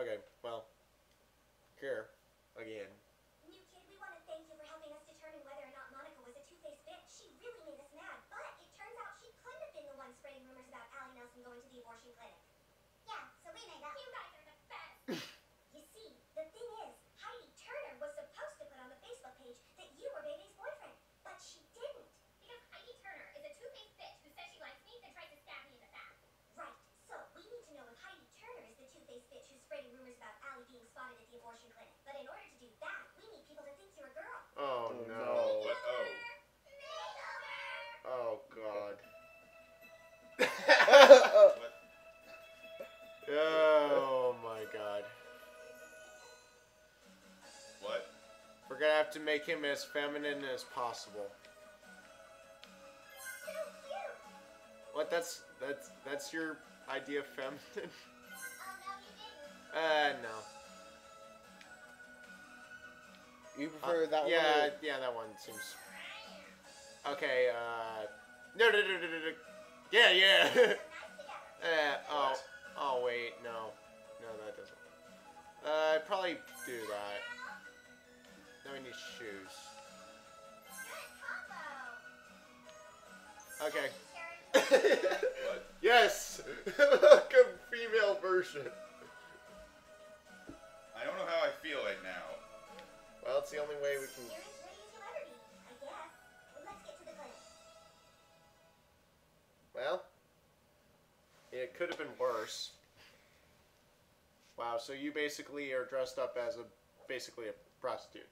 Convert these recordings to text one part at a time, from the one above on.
Okay, well, here again. New kid, we want to thank you for helping us determine whether or not Monica was a two-faced bitch. She really made us mad, but it turns out she couldn't have been the one spreading rumors about Allie Nelson going to the abortion clinic. Yeah, so we made up. You guys are the best. you see, the thing is, Heidi Turner was supposed to put on the Facebook page that you were Bebe's boyfriend, but she didn't. Because Heidi Turner is a two-faced bitch who says she likes me then tries to stab me in the back. Right. So we need to know if Heidi Turner is the two-faced bitch who's spreading rumors about Allie being spotted at the abortion clinic. But in order to do that, we need people to think you're a girl. Oh, Oh, no. What? Oh. Oh god. What? oh my god. What? We're gonna have to make him as feminine as possible. What? That's that's that's your idea of feminine? No. Uh, no. You prefer that one? yeah, or- yeah, that one seems. Okay. Uh, no, no, no, no, no, no. Yeah, yeah. Uh, oh, oh wait, no, no, that doesn't. Uh, I'd probably do that. Now we need shoes. Okay. What? yes, like a female version. I don't know how I feel right now. Well, it's the only way we can. you're as ready as you'll ever be, I guess. Well, let's get to the clinic. Well, it could have been worse. Wow, so you basically are dressed up as a basically a prostitute.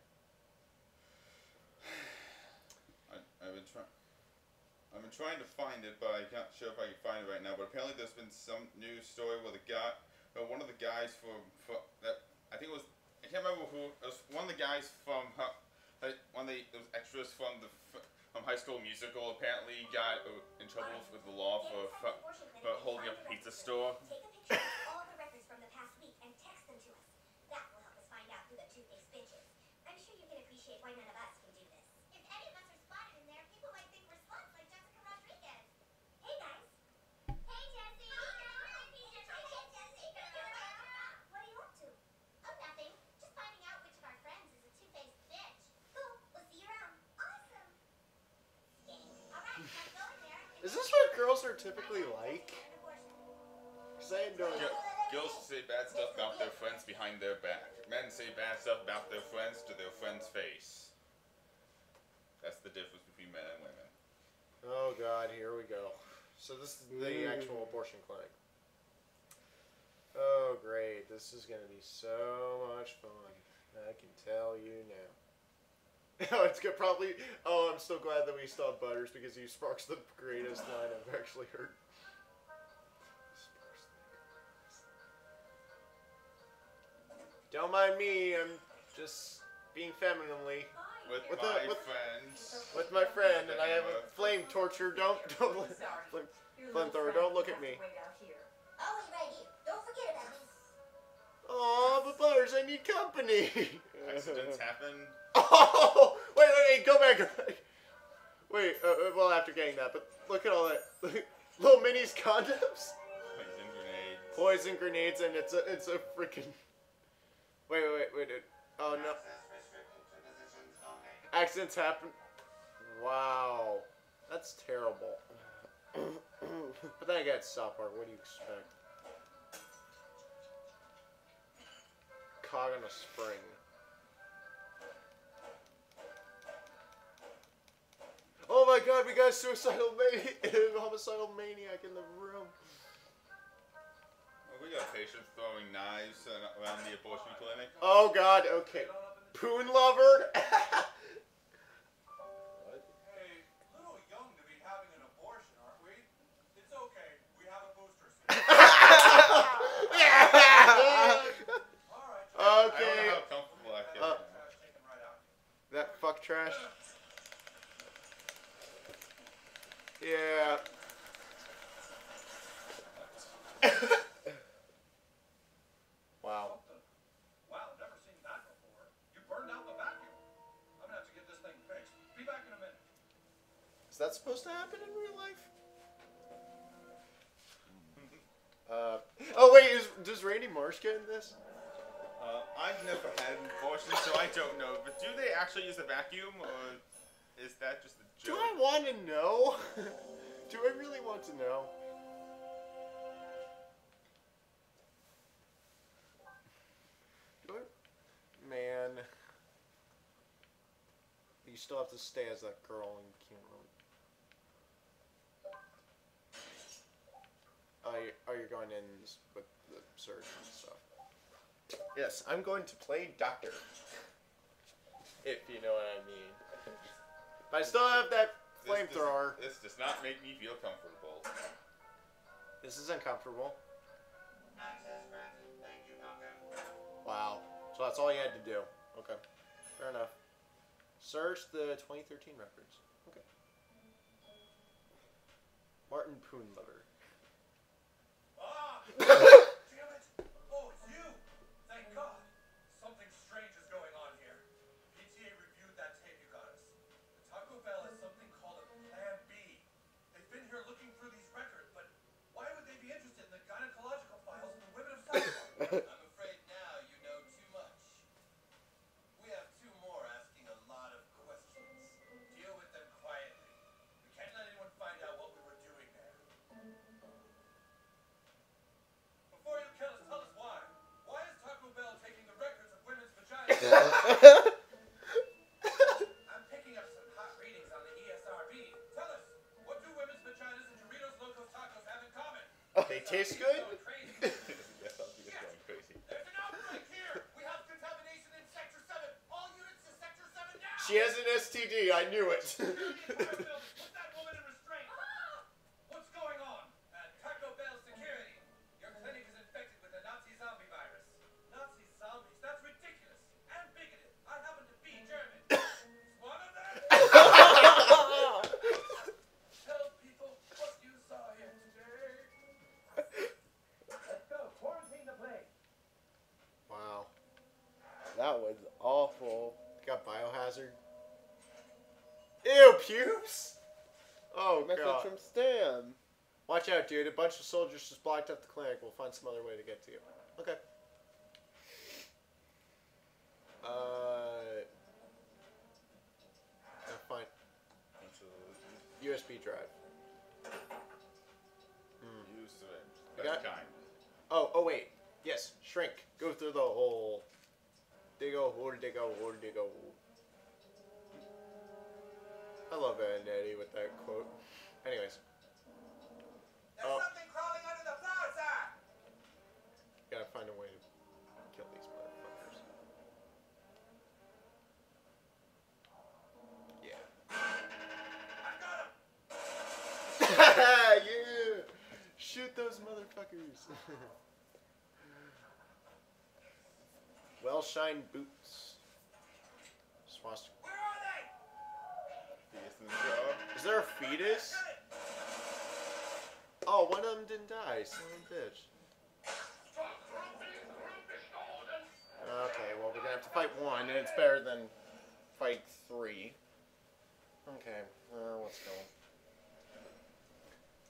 I, I've been trying. I've been trying to find it, but I can't sure if I can find it right now. But apparently, there's been some news story where the guy, uh, one of the guys from, from that I think it was I can't remember who. It was one of the guys from one of the those extras from the from High School Musical. Apparently, got in trouble with the law for for, for holding up a pizza store. Why none of us can do this. If any of us are spotted in there, people might think we're sluts like Jessica Rodriguez. Hey guys. Hey Jessie. Hi Jessica. What are you up to? Oh, nothing. Just finding out which of our friends is a two-faced bitch. Cool. We'll see you around. Awesome. Yay. All right. Now go in there. and Is this what girls are typically like? Cause I don't. Gi- Girls say bad stuff about their friends behind their back. Men say bad stuff about their friends to their friend's face. That's the difference between men and women. Oh god, here we go. So this is the Mm. actual abortion clinic. Oh great, this is gonna be so much fun. I can tell you now. Oh, it's good. Probably. Oh, I'm so glad that we still have Butters because he sparks the greatest line I've actually heard. Sparks the greatest. Don't mind me. I'm just being femininely With, With my the- with- friends. with my friend, and I have a flame torture. Don't don't. let- Flame, flamethrower. Don't look at me. Always right here. Oh, don't forget about me. Oh, but Butters, I need company. Accidents happen. Oh, wait, wait, wait, go back. go back. Wait, uh, uh, well, after getting that, but look at all that. Little minis condoms, Poison grenades. poison grenades, and it's a, it's a freaking. Wait, wait, wait, wait. Oh no. Accidents happen. Wow, that's terrible. but then again, it's South Park. What do you expect? Cog on a spring. Oh my god, we got a suicidal maniac, homicidal maniac in the room. Well, we got patients throwing knives uh, around the abortion clinic. Oh god, okay. Poon lover? Hey, little young to be having an abortion, aren't we? It's okay. We have a booster seat. All right. I don't okay. know how comfortable I feel. Uh, right now. Trash taken right out. That fuck trash. Yeah. wow. Wow, never seen that before. You burned out the vacuum. I'm gonna have to get this thing fixed. Be back in a minute. Is that supposed to happen in real life? Uh, oh wait, is, does Randy Marsh get in this? Uh, I've never had abortion, so I don't know. But do they actually use a vacuum, or is that just a Do? I want to know? Do I really want to know? Do I? Man. You still have to stay as that girl and oh, you can't really. Oh, you're going in with the surgeon and stuff. Yes, I'm going to play doctor. If you know what I mean. But I still have that This flamethrower. This does not make me feel comfortable. This is uncomfortable. Wow. So that's all you had to do. Okay. Fair enough. Search the 2013 records. Okay. Martin Poonlover. Ah! I knew it. Ew, pubes? Oh, Message God. from Stan. Watch out, dude. A bunch of soldiers just blocked up the clinic. We'll find some other way to get to you. Okay. Uh. fine. USB drive. Use syringe. Best got- kind. Oh, oh wait. Yes, shrink. Go through the hole. Dig a hole, dig a hole, dig a hole. I love Ed and with that quote. Anyways, There's Oh. something crawling under the floor, sir. gotta find a way to kill these motherfuckers. Yeah. I got him. yeah! Shoot those motherfuckers! well shined boots. Swastika. Is there a fetus? Oh, one of them didn't die. Son of a bitch. Okay, well, we're gonna have to fight one, and it's better than fight three. Okay, uh, let's go.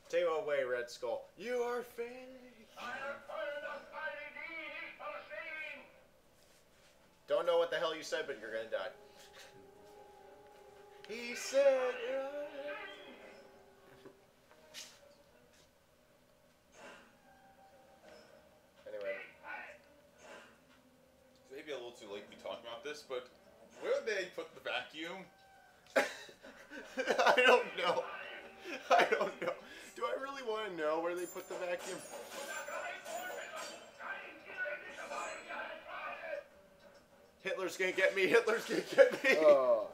Take away, Red Skull. You are fake! Don't know what the hell you said, but you're gonna die. He said. anyway, Maybe a little too late to be talking about this, but where would they put the vacuum? I don't know. I don't know. Do I really want to know where they put the vacuum? Hitler's gonna get me. Hitler's gonna get me. Oh,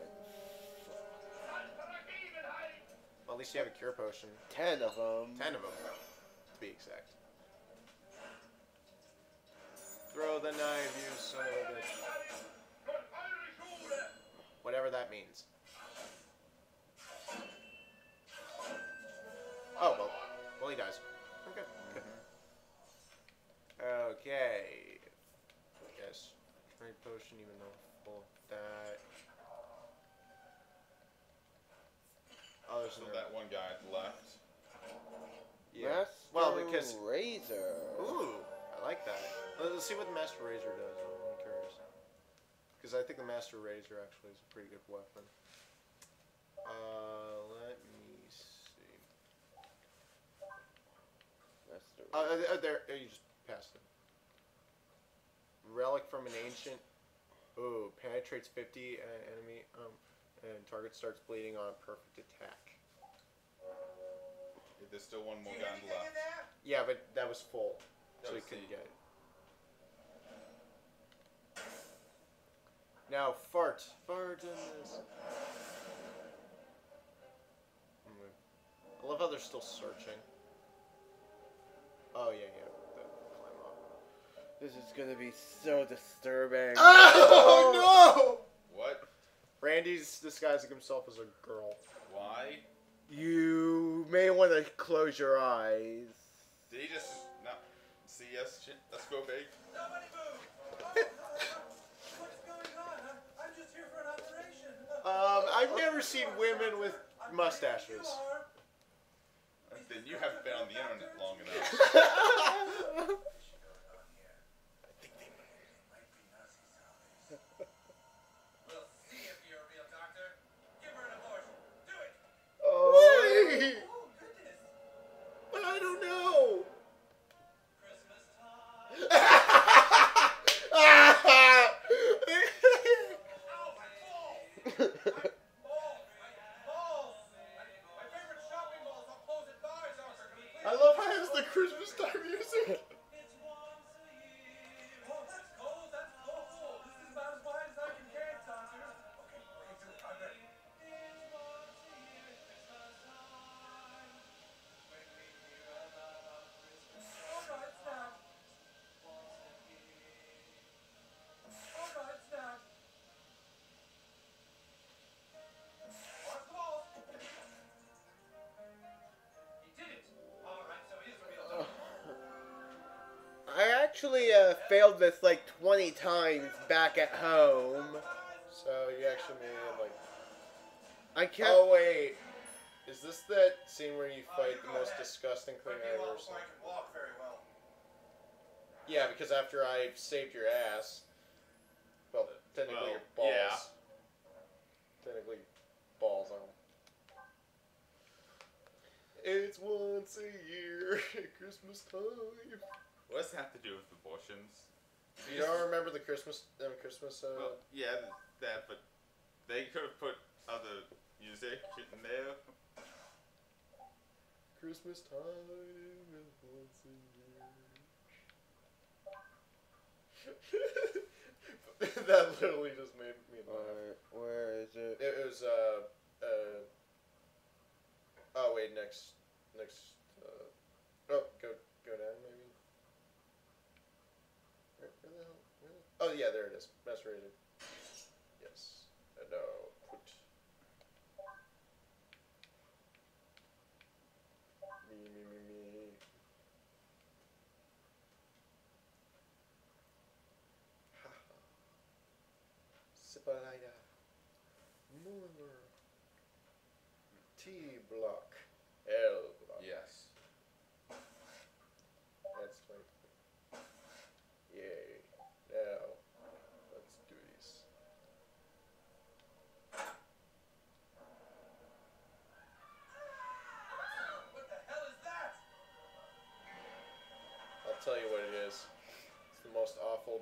least you have a cure potion. ten of them. Ten of them, to be exact. Throw the knife, you son of a bitch. Whatever that means. Oh, well. Well, he dies. Okay. Good. Okay. Yes. Trade potion, even though full of that. Oh, there's that one guy at the left. Yeah. Master Well, because Razor. Ooh, I like that. Let's see what the Master Razor does. because I think the Master Razor actually is a pretty good weapon. Uh, let me see. Master. the Uh, uh, there, uh, you just passed it. Relic from an ancient. Ooh, penetrates 50 uh, enemy, um, and target starts bleeding on a perfect attack. There's still one more you gun get left. there? Yeah, but that was full, That so you was couldn't the- get it. Now fart, fart in this. I love how they're still searching. Oh yeah, yeah. the- climb up. This is gonna be so disturbing. Oh What? no! What? Randy's disguising himself as a girl. Why? You may want to close your eyes. Did he just not see us? Shit, let's go big. Nobody move! What's going on? I'm, I'm just here for an operation. Um, I've never seen women with I'm mustaches. You. Then you haven't been on the internet long enough. actually uh, failed this like 20 times back at home. So you actually made it like. I can't. Oh wait, is this that scene where you fight you the most ahead. disgusting thing Might be a I've ever seen? I can walk very well. Yeah, because after I saved your ass, well, technically Well, your balls. yeah. Technically, balls on. It's once a year at Christmas time. What does that have to do with abortions? You don't remember the Christmas, um, Christmas, uh, Well, yeah, that, but they could have put other music in there. Christmas time is once a year. that literally just made me laugh. Alright, where is it? It was uh uh. Oh wait, next next. Uh, oh, go go down maybe. Where, where the hell? Where the, oh yeah, there it is. Razor. Yes. And now put. Me me me me. Ha ha. Sipalida. Mover. T block. L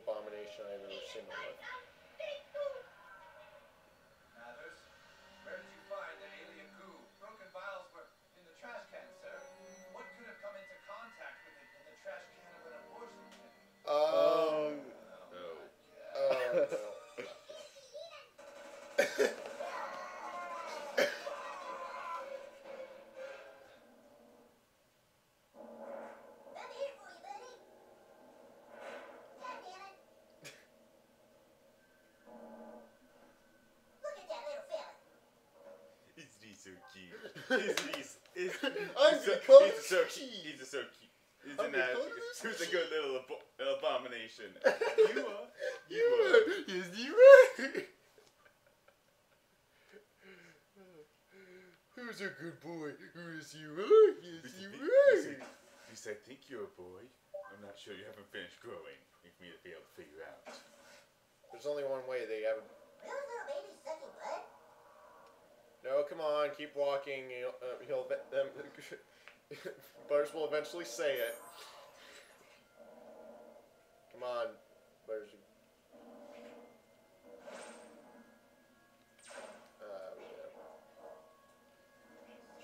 abomination I've ever seen in my life. So cute. He's, he's, he's, I'm he's so, becoming he's so cheese. cute. He's so cute. He's I'm an ad- becoming Who's a good little abo- abomination? you are. You are. Yes, you are. Who's a good boy? Who's you are? Yes, you are. You said, think you're a boy. I'm not sure you haven't finished growing for me to be able to figure out. There's There's only one way. They have. Were those little babies sucking blood? No, come on, keep walking. He'll, uh, he'll um, Butters will eventually say it. Come on, Butters. Uh, we go.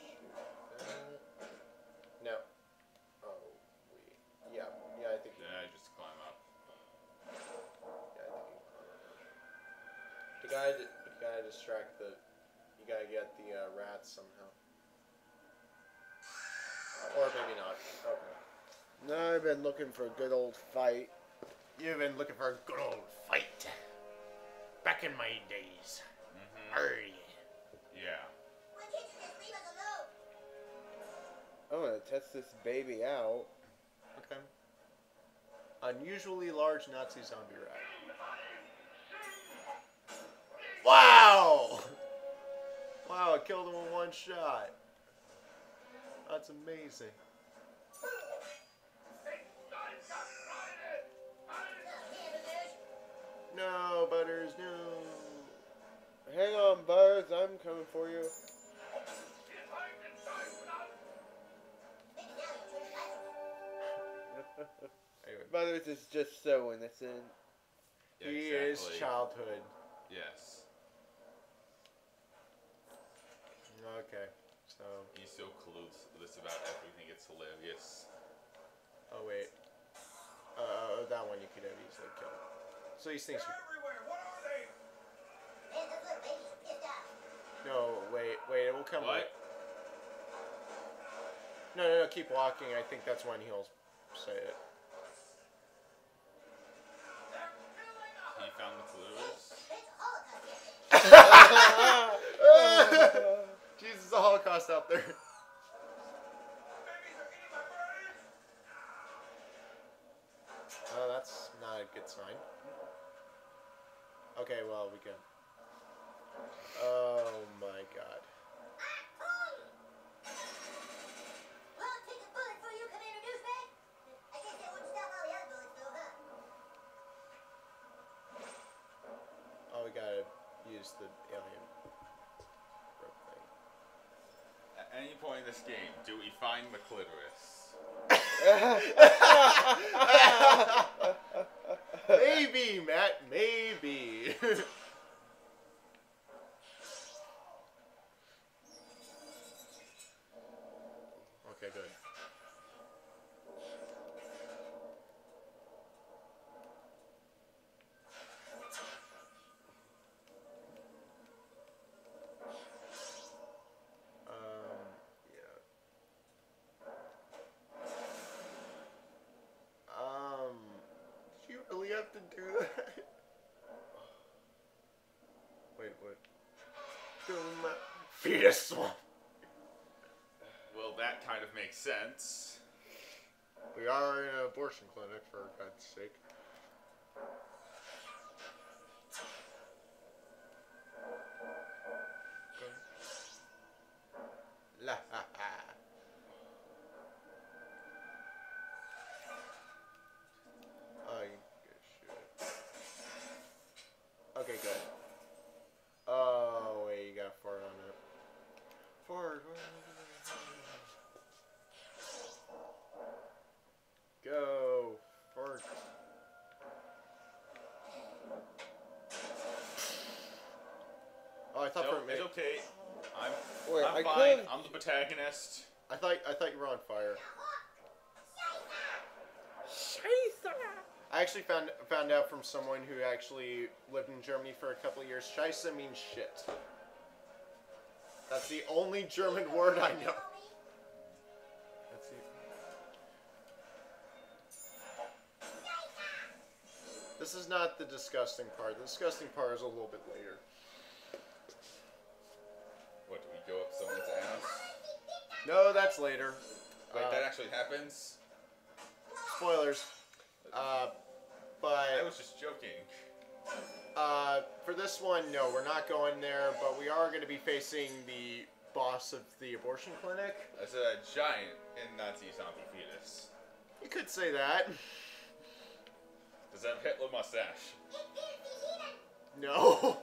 Shoot that. No. Oh, we. Yeah, yeah, I think. I just climb up. Yeah, I think. You gotta, you gotta distract the. You gotta get the uh, rats somehow. Or maybe not. Okay. No, I've been looking for a good old fight. You've been looking for a good old fight. Back in my days. Mm-hmm. Arr. Yeah. Why can't you just leave us alone? I'm gonna test this baby out. Okay. Unusually large Nazi zombie rat. Wow! Wow, I killed him in one shot. That's amazing. No, Butters, no. Hang on, Buzz. I'm coming for you. Maybe now you turn your lights on. Anyway, Buzzers is just so innocent. yeah he is childhood. Yes. Okay, so. still so this about everything. It's hilarious. Oh, wait. Uh, that one you could have easily killed. So he thinks you. everywhere. What are they? Man, those little babies are pissed off. No, wait, wait, it will come. What? No, no, no, keep walking. I think that's when he'll say it. They're filling up. He found the clues. It's a Holocaust here. Jesus, the Holocaust out there. Oh, that's not a good sign. Okay, well, we can. Oh my god. Oh, we gotta use the alien any point in this game, do we find the clitoris? maybe, Matt, maybe. okay, good. Um, yeah. Um, did you really have to do that? Wait, what? Boom. Fetus swamp. Well, that kind of makes sense. We are in an abortion clinic, for God's sake. La ha ha. Oh, you good shit. Okay, good. Oh, wait, you got fart on it. Fart. Go. Fart. Oh, I thought No, for a it's minute. okay. I'm, I'm I fine. could. I'm the protagonist. I thought I thought you were on fire. I actually found found out from someone who actually lived in Germany for a couple of years. Scheiße means shit. That's the only German word I know. That's it. This is not the disgusting part. The disgusting part is a little bit later. No, that's later. Wait, Uh, that actually happens? Spoilers. Uh, but I was just joking. Uh, for this one, no, we're not going there, but we are going to be facing the boss of the abortion clinic. As a giant in Nazi zombie fetus. You could say that. Does that have Hitler mustache? Hey, Fancy, see that No.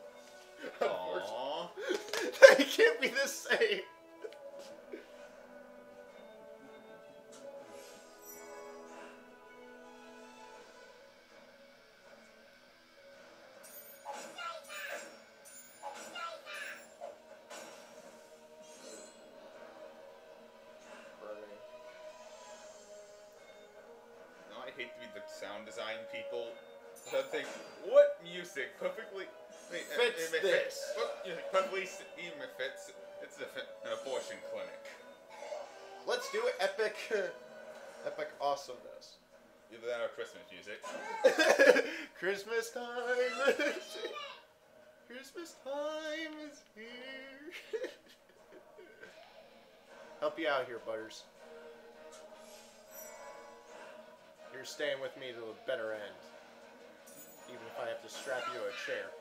Aww. they can't be the same. The sound design people. I think, what music perfectly I mean, uh, Fits it- it- this. What music perfectly even fits? It's a, an abortion clinic. Let's do it. Epic. Epic awesomeness. Either that or Christmas music. Christmas time. Christmas time is here. Help you out here, Butters. You're staying with me to the better end. Even if I have to strap you to a chair.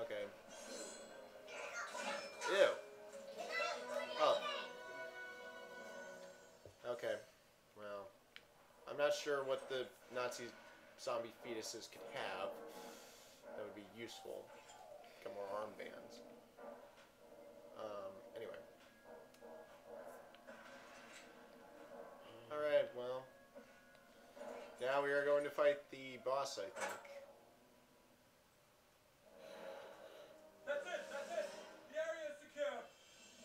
Okay. Ew. Oh. Okay. Well, I'm not sure what the Nazi zombie fetuses could have that would be useful. More armbands. Um, anyway. Alright, well. Now we are going to fight the boss, I think. That's it, that's it. The area is secure.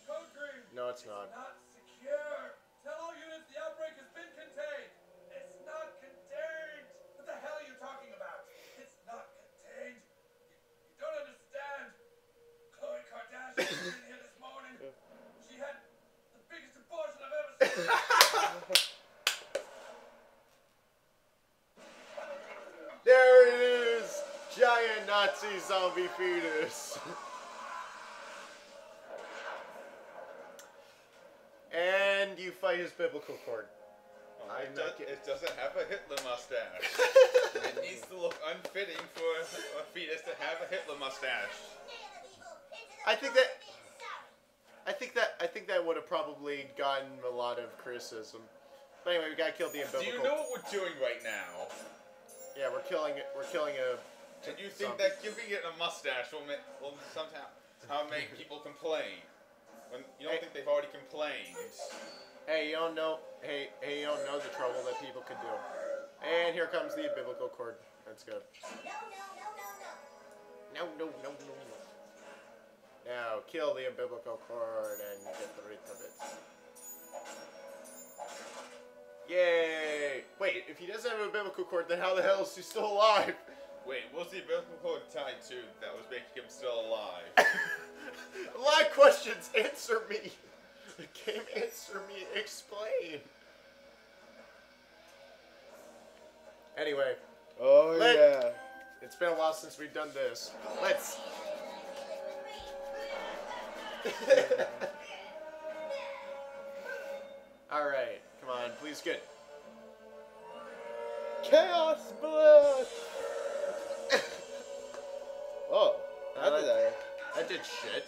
Code green. No, it's not. Not secure. Tell all units the outbreak has been contained. It's not contained. What the hell are you talking about? It's not contained. You, you don't understand. Khloe Kardashian was in here this morning. She had the biggest abortion I've ever seen. There it is! Giant Nazi zombie fetus. and you fight his biblical cord. Oh, it, does, it, doesn't have a Hitler mustache. it needs to look unfitting for a fetus to have a Hitler mustache. I think that- I think that I think that would have probably gotten a lot of criticism. But anyway, we gotta kill the Do you know what we're doing right now? Yeah, we're killing it. We're killing a. And you think Zombie. that giving it a mustache will, make, will somehow how make people complain? When you don't Hey. think they've already complained. Hey, you don't know. Hey, hey, you don't know the trouble that people could do. And here comes the biblical cord. That's good. No, no, no, no, no. No, no, no, no, no. Now kill the umbilical cord and get rid of it. Yay! Wait, if he doesn't have a umbilical cord, then how the hell is he still alive? Wait, what's the umbilical cord tied to that was making him still alive? a lot of questions. Answer me. The game, answer me. Explain. Anyway, Oh Let- yeah. it's been a while since we've done this. Let's. All right, come on, please, good. Chaos blood. oh, how Uh, did I? That did shit.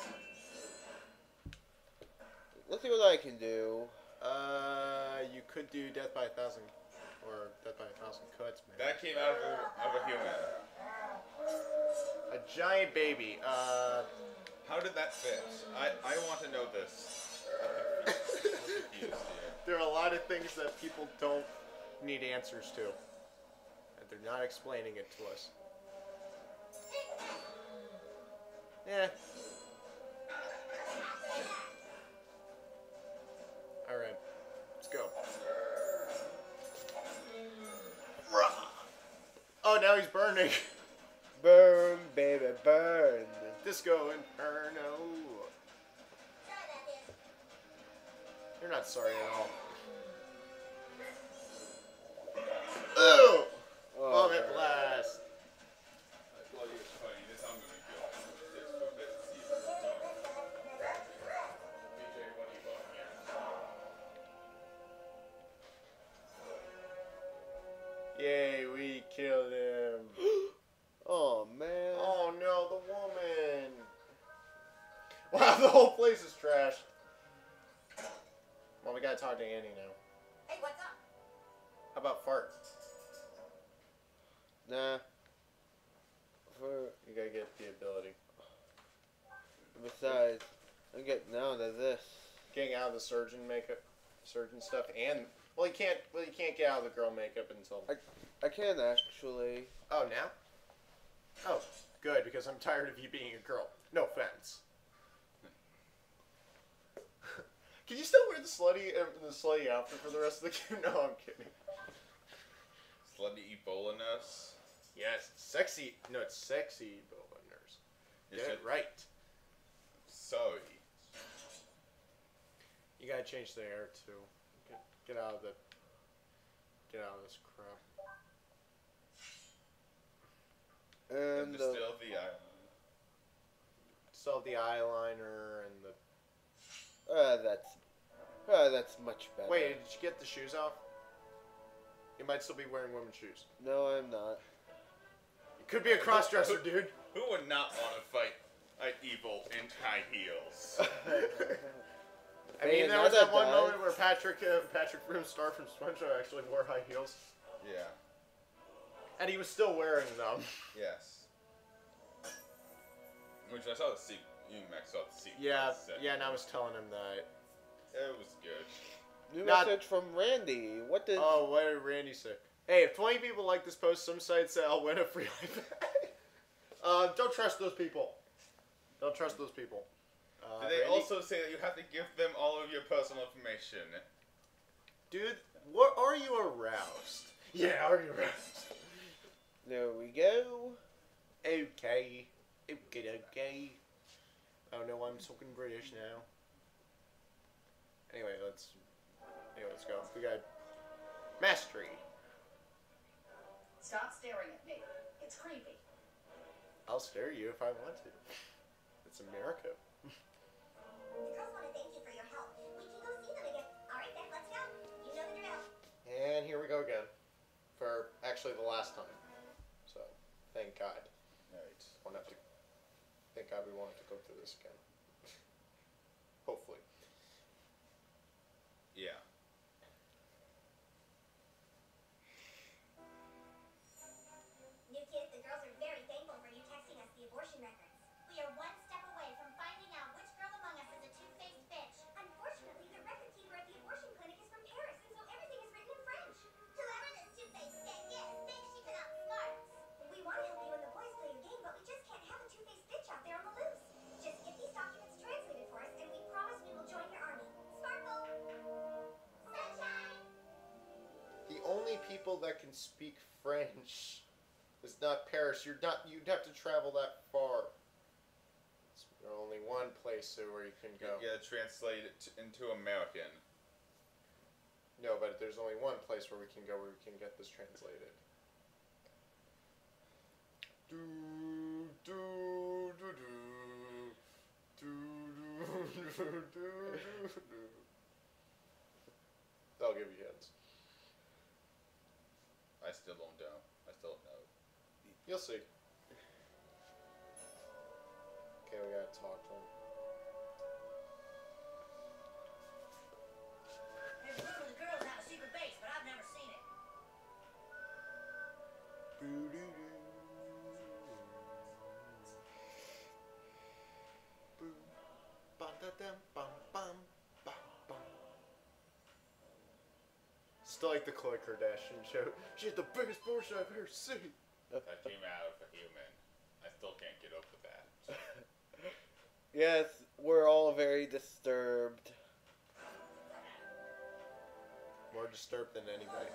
Let's see what I can do. Uh, you could do death by a thousand, or death by a thousand cuts, man. that came out of a, of a human. A giant baby. Uh, How did that fit? I, I want to know this. I'm confused- I'm confused here. there are a lot of things that people don't need answers to, and they're not explaining it to us. Yeah. All right, let's go. Oh, now he's burning. Burn, baby, burn. Disco Inferno. You're not sorry at all. Oh, blast. Well, you're funny. This Wow, the whole place is trash. Well, we gotta talk to Annie now. Hey, what's up? How about fart? Nah. For You gotta get the ability. besides, I'm getting out of this. Getting out of the surgeon makeup, surgeon stuff, and well, you can't. Well, you can't get out of the girl makeup until. I can actually. Oh, now? Oh, good, because I'm tired of you being a girl. No offense. Can you still wear the slutty uh, the slutty outfit for the rest of the game? No, I'm kidding. Slutty Ebola nurse. Yes, sexy. No, it's sexy Ebola nurse. You Get it right. Sorry. You gotta change the hair too. Get, get out of the. Get out of this crap. And And uh, distill the island. Still the eyeliner and the. Uh, that's uh, that's much better. Wait, did you get the shoes off? You might still be wearing women's shoes. No, I'm not. You could be a crossdresser, dude. Who would not want to fight an evil in high heels? I mean, there was that one died. moment where Patrick uh, Patrick Broomstar from SpongeBob actually wore high heels, yeah. and he was still wearing them. Yes. Which I saw the sequel. You Max saw the sequel. Yeah, Said- yeah, and I was telling him that. It was good. New Not- message from Randy. What did? Oh, what did Randy say? Hey, if 20 people like this post, some sites say I'll win a free iPad. uh, don't trust those people. Don't trust those people. Uh, Did they Randy- also say that you have to give them all of your personal information? Dude, what are you aroused? Yeah, are you aroused? There we go. Okay. Okay, okay. Oh no, I'm talking British now. Anyway, let's. Anyway, let's go. We got mastery. Stop staring at me. It's creepy. I'll stare at you if I want to. It's America. The girls want to thank you for your help. We can go see them again. All right, then, let's go. You know the drill. And here we go again. For actually the last time. So, thank God. Right. Won't have to think I'd be wanting to go through this again. Hopefully. Yeah. only people that can speak French is not Paris. You're not. You'd have to travel that far. It's only one place where you can go. You gotta translate it into American. No, but there's only one place where we can go where we can get this translated. Do do do do do do do do. I'll give you hints. I still don't know. I still don't know. You'll see. Okay, we gotta talk to him. There's girls have a secret base, but I've never seen it. Still like the Khloe Kardashian show. She's the biggest abortion I've ever seen. That came out of a human. I still can't get over that. Yes, we're all very disturbed. More disturbed than anybody.